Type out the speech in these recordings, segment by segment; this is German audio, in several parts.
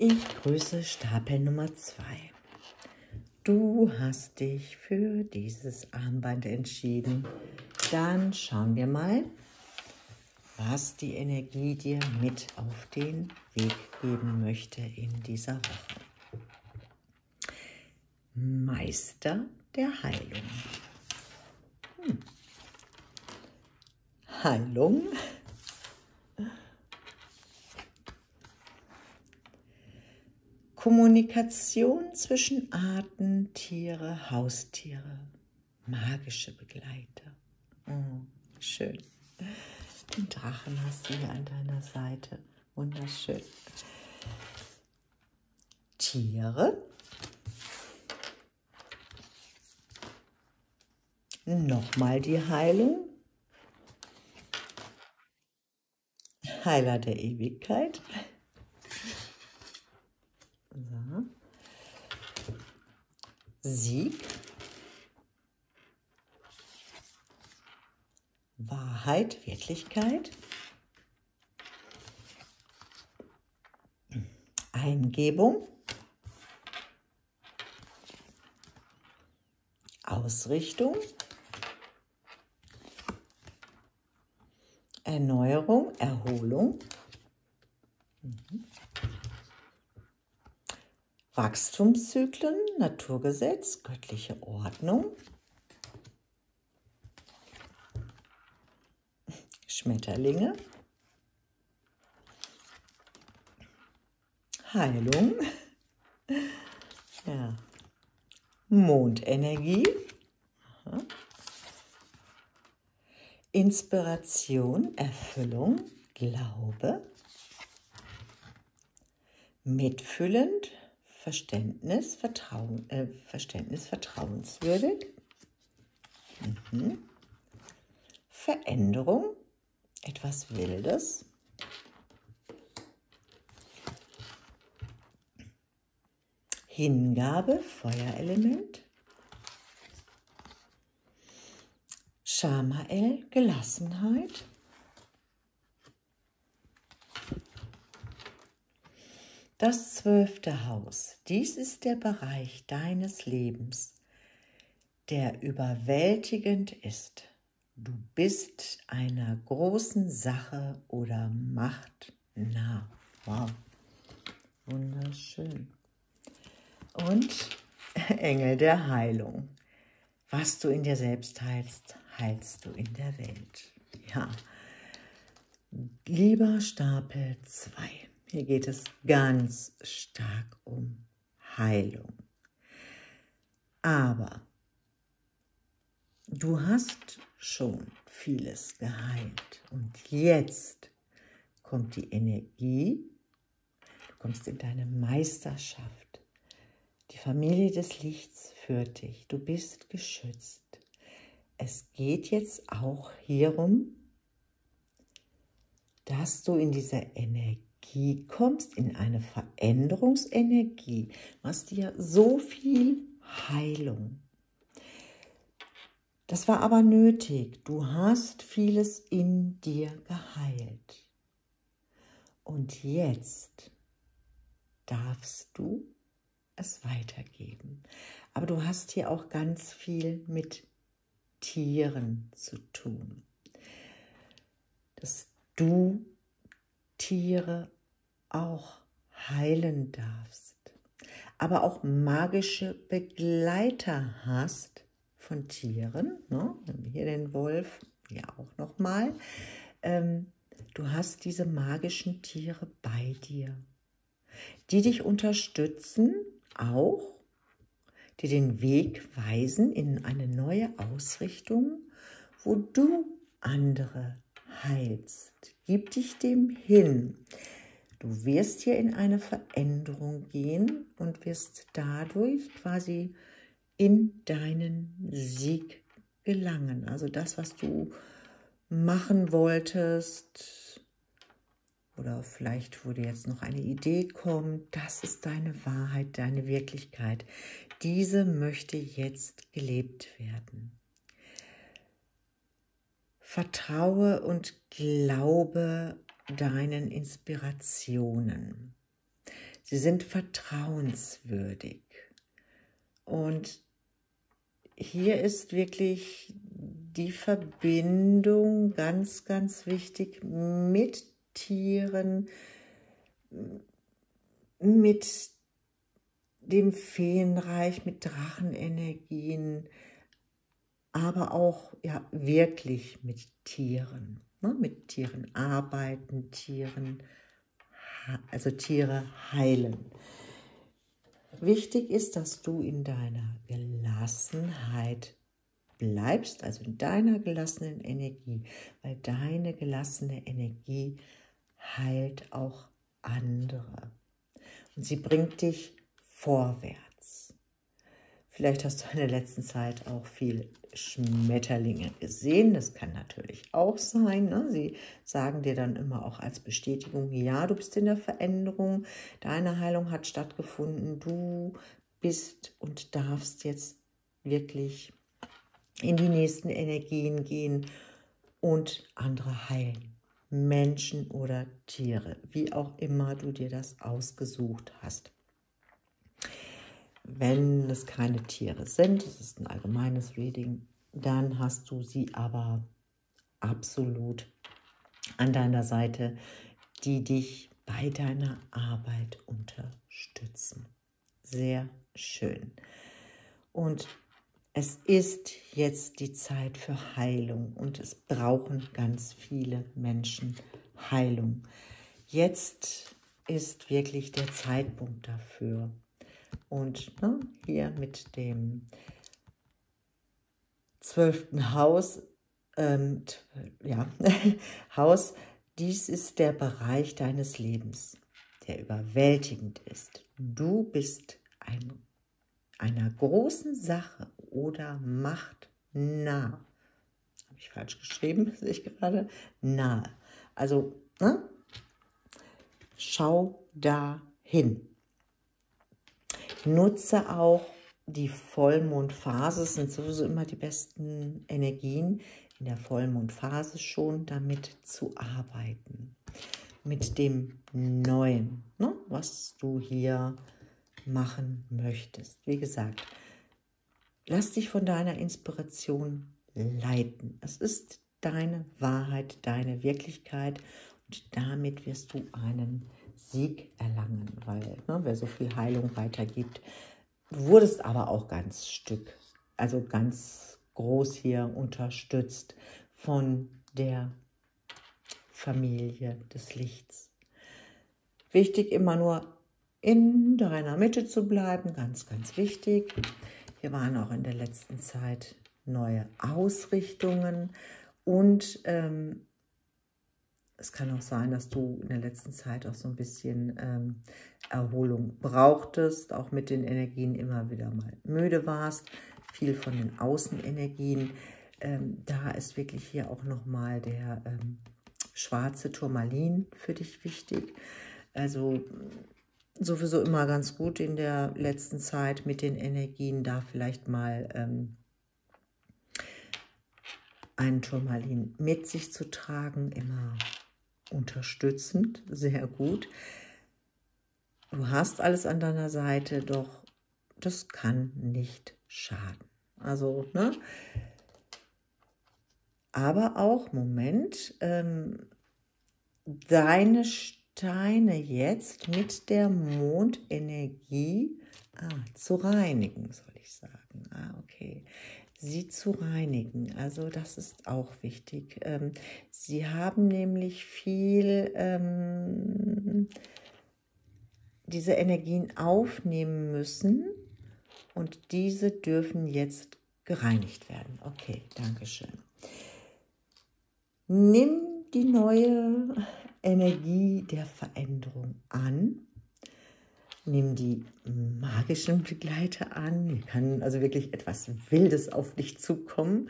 Ich grüße Stapel Nummer 2. Du hast dich für dieses Armband entschieden. Dann schauen wir mal, was die Energie dir mit auf den Weg geben möchte in dieser Woche. Meister der Heilung. Hm. Heilung Kommunikation zwischen Arten, Tiere, Haustiere, magische Begleiter. Oh, schön. Den Drachen hast du hier an deiner Seite. Wunderschön. Tiere. Nochmal die Heilung. Heiler der Ewigkeit. Sieg, Wahrheit, Wirklichkeit, Eingebung, Ausrichtung, Erneuerung, Erholung, mhm. Wachstumszyklen, Naturgesetz, göttliche Ordnung, Schmetterlinge, Heilung, ja. Mondenergie. Inspiration, Erfüllung, Glaube, mitfühlend, Verständnis, Vertrauen, äh, Verständnis vertrauenswürdig. Mhm. Veränderung, etwas Wildes. Hingabe, Feuerelement. Shamael, Gelassenheit. Das zwölfte Haus, dies ist der Bereich deines Lebens, der überwältigend ist. Du bist einer großen Sache oder Macht nah. Wow, wunderschön. Und Engel der Heilung. Was du in dir selbst heilst, heilst du in der Welt. Ja. Lieber Stapel 2. Hier geht es ganz stark um Heilung. Aber du hast schon vieles geheilt und jetzt kommt die Energie, du kommst in deine Meisterschaft. Die Familie des Lichts führt dich, du bist geschützt. Es geht jetzt auch hierum, dass du in dieser Energie Energie kommst, in eine Veränderungsenergie, machst dir so viel Heilung. Das war aber nötig. Du hast vieles in dir geheilt. Und jetzt darfst du es weitergeben. Aber du hast hier auch ganz viel mit Tieren zu tun. Dass du Tiere auch heilen darfst, aber auch magische Begleiter hast von Tieren, ne? hier den Wolf, ja auch nochmal, ähm, du hast diese magischen Tiere bei dir, die dich unterstützen, auch, die den Weg weisen in eine neue Ausrichtung, wo du andere heilst. Gib dich dem hin. Du wirst hier in eine Veränderung gehen und wirst dadurch quasi in deinen Sieg gelangen. Also das, was du machen wolltest oder vielleicht, wo dir jetzt noch eine Idee kommt, das ist deine Wahrheit, deine Wirklichkeit. Diese möchte jetzt gelebt werden. Vertraue und glaube deinen Inspirationen. Sie sind vertrauenswürdig. Und hier ist wirklich die Verbindung ganz, ganz wichtig mit Tieren, mit dem Feenreich, mit Drachenenergien, aber auch ja wirklich mit Tieren, ne? mit Tieren arbeiten, Tieren, also Tiere heilen. Wichtig ist, dass du in deiner Gelassenheit bleibst, also in deiner gelassenen Energie, weil deine gelassene Energie heilt auch andere. Und sie bringt dich vorwärts. Vielleicht hast du in der letzten Zeit auch viel Schmetterlinge gesehen. Das kann natürlich auch sein. Ne? Sie sagen dir dann immer auch als Bestätigung, ja, du bist in der Veränderung, deine Heilung hat stattgefunden, du bist und darfst jetzt wirklich in die nächsten Energien gehen und andere heilen. Menschen oder Tiere, wie auch immer du dir das ausgesucht hast. Wenn es keine Tiere sind, es ist ein allgemeines Reading, dann hast du sie aber absolut an deiner Seite, die dich bei deiner Arbeit unterstützen. Sehr schön. Und es ist jetzt die Zeit für Heilung und es brauchen ganz viele Menschen Heilung. Jetzt ist wirklich der Zeitpunkt dafür. Und ne, hier mit dem zwölften Haus, ähm, ja, Haus, dies ist der Bereich deines Lebens, der überwältigend ist. Du bist ein, einer großen Sache oder Macht nah. Habe ich falsch geschrieben, sehe ich gerade. Nahe. Also, ne? schau da hin. Nutze auch die Vollmondphase, das sind sowieso immer die besten Energien, in der Vollmondphase schon damit zu arbeiten. Mit dem Neuen, ne, was du hier machen möchtest. Wie gesagt, lass dich von deiner Inspiration leiten. Es ist deine Wahrheit, deine Wirklichkeit und damit wirst du einen Sieg erlangen, weil ne, wer so viel Heilung weitergibt, du wurdest aber auch ganz Stück, also ganz groß hier unterstützt von der Familie des Lichts. Wichtig immer nur in deiner Mitte zu bleiben, ganz, ganz wichtig. Hier waren auch in der letzten Zeit neue Ausrichtungen und ähm, es kann auch sein, dass du in der letzten Zeit auch so ein bisschen ähm, Erholung brauchtest, auch mit den Energien immer wieder mal müde warst, viel von den Außenenergien. Ähm, da ist wirklich hier auch nochmal der ähm, schwarze Turmalin für dich wichtig. Also sowieso immer ganz gut in der letzten Zeit mit den Energien, da vielleicht mal ähm, einen Turmalin mit sich zu tragen, immer unterstützend, sehr gut. Du hast alles an deiner Seite, doch das kann nicht schaden. Also, ne? Aber auch, Moment, ähm, deine Steine jetzt mit der Mondenergie ah, zu reinigen, soll ich sagen. Ah, okay sie zu reinigen. Also das ist auch wichtig. Ähm, sie haben nämlich viel ähm, diese Energien aufnehmen müssen und diese dürfen jetzt gereinigt werden. Okay, danke schön. Nimm die neue Energie der Veränderung an Nimm die magischen Begleiter an. Hier kann also wirklich etwas Wildes auf dich zukommen.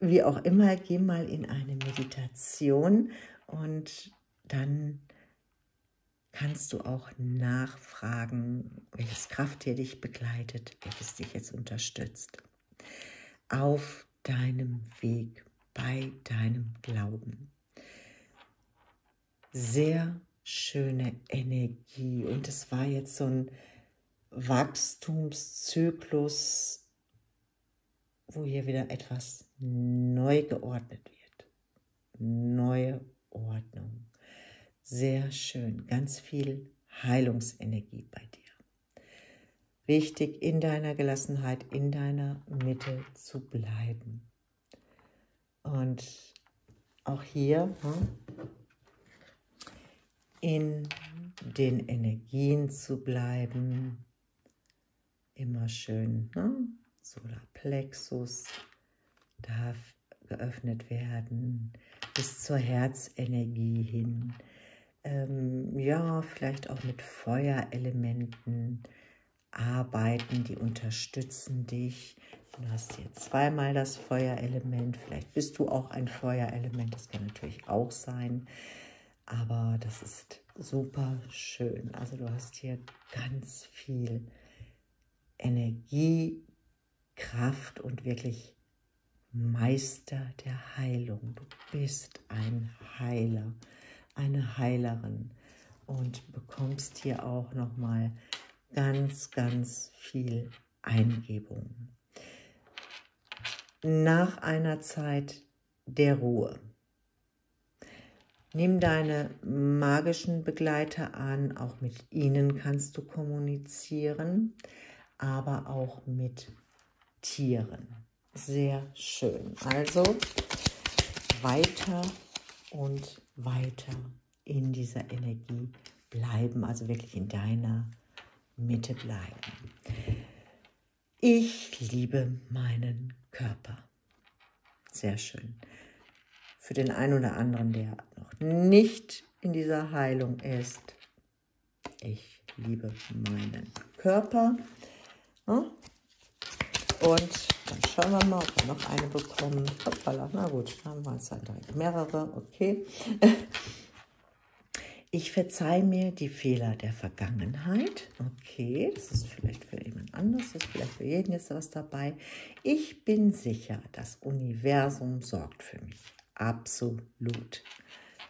Wie auch immer, geh mal in eine Meditation und dann kannst du auch nachfragen, welches Krafttier dich begleitet, welches dich jetzt unterstützt. Auf deinem Weg, bei deinem Glauben. Sehr schöne Energie. Und es war jetzt so ein Wachstumszyklus, wo hier wieder etwas neu geordnet wird. Neue Ordnung. Sehr schön. Ganz viel Heilungsenergie bei dir. Wichtig, in deiner Gelassenheit, in deiner Mitte zu bleiben. Und auch hier hm, in den Energien zu bleiben. Immer schön. Ne? Solarplexus darf geöffnet werden bis zur Herzenergie hin. Ähm, ja, vielleicht auch mit Feuerelementen arbeiten, die unterstützen dich. Du hast hier zweimal das Feuerelement. Vielleicht bist du auch ein Feuerelement. Das kann natürlich auch sein. Aber das ist super schön. Also du hast hier ganz viel Energie, Kraft und wirklich Meister der Heilung. Du bist ein Heiler, eine Heilerin und bekommst hier auch nochmal ganz, ganz viel Eingebung. Nach einer Zeit der Ruhe. Nimm deine magischen Begleiter an, auch mit ihnen kannst du kommunizieren, aber auch mit Tieren. Sehr schön. Also weiter und weiter in dieser Energie bleiben, also wirklich in deiner Mitte bleiben. Ich liebe meinen Körper. Sehr schön. Für den einen oder anderen, der noch nicht in dieser Heilung ist, ich liebe meinen Körper. Und dann schauen wir mal, ob wir noch eine bekommen. Hoppala, na gut, haben wir jetzt dann direkt mehrere. Okay. Ich verzeihe mir die Fehler der Vergangenheit. Okay, das ist vielleicht für jemand anderes, das ist vielleicht für jeden jetzt was dabei. Ich bin sicher, das Universum sorgt für mich. Absolut.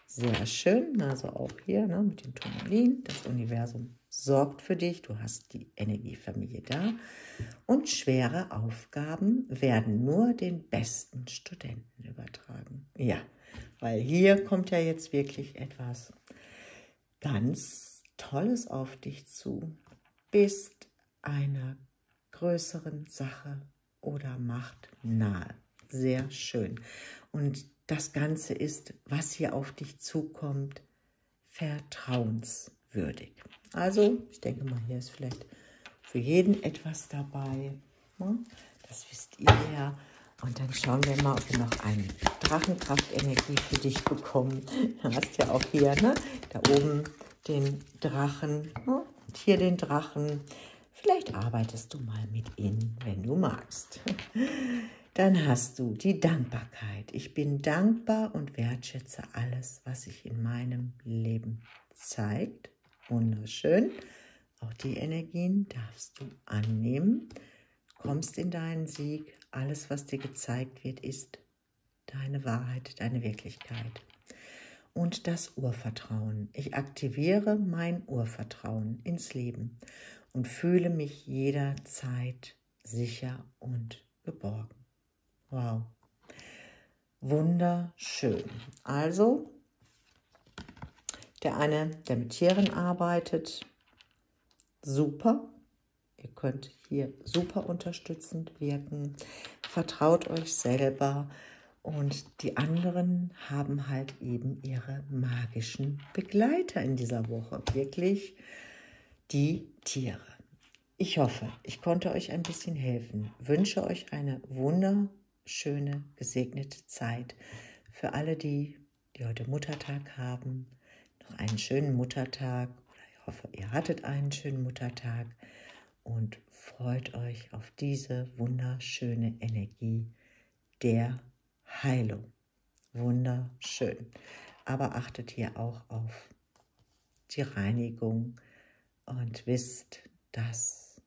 Sehr schön, also auch hier ne, mit dem Turmalin. Das Universum sorgt für dich, du hast die Energiefamilie da. Und schwere Aufgaben werden nur den besten Studenten übertragen. Ja, weil hier kommt ja jetzt wirklich etwas ganz Tolles auf dich zu. Bist einer größeren Sache oder Macht nahe. Sehr schön. Und das Ganze ist, was hier auf dich zukommt, vertrauenswürdig. Also, ich denke mal, hier ist vielleicht für jeden etwas dabei. Ne? Das wisst ihr ja. Und dann schauen wir mal, ob wir noch eine Drachenkraftenergie für dich bekommen. Du hast ja auch hier, ne? da oben den Drachen ne? und hier den Drachen. Vielleicht arbeitest du mal mit ihnen, wenn du magst. Dann hast du die Dankbarkeit. Ich bin dankbar und wertschätze alles, was sich in meinem Leben zeigt Wunderschön. Auch die Energien darfst du annehmen. Kommst in deinen Sieg. Alles, was dir gezeigt wird, ist deine Wahrheit, deine Wirklichkeit. Und das Urvertrauen. Ich aktiviere mein Urvertrauen ins Leben und fühle mich jederzeit sicher und geborgen. Wow. Wunderschön. Also der eine, der mit Tieren arbeitet, super. Ihr könnt hier super unterstützend wirken. Vertraut euch selber. Und die anderen haben halt eben ihre magischen Begleiter in dieser Woche. Wirklich die Tiere. Ich hoffe, ich konnte euch ein bisschen helfen. Wünsche euch eine wunderschöne, gesegnete Zeit. Für alle die, die heute Muttertag haben, noch einen schönen Muttertag oder ich hoffe, ihr hattet einen schönen Muttertag und freut euch auf diese wunderschöne Energie der Heilung. Wunderschön. Aber achtet hier auch auf die Reinigung und wisst, das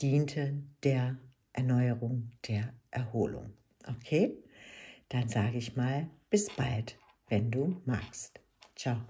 diente der Erneuerung, der Erholung. Okay? Dann sage ich mal, bis bald, wenn du magst. Ciao.